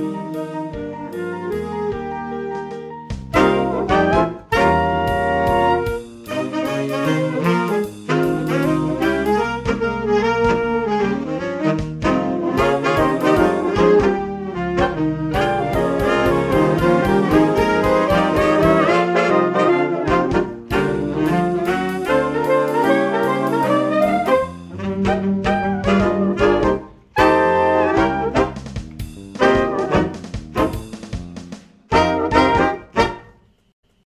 Música